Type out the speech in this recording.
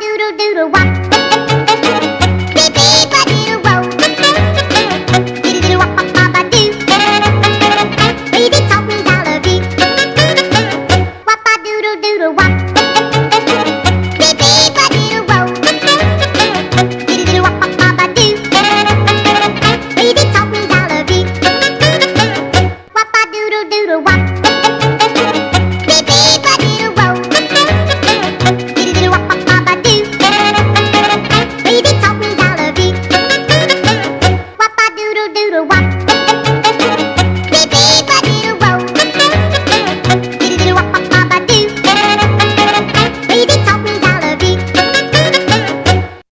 doodle doodle wop.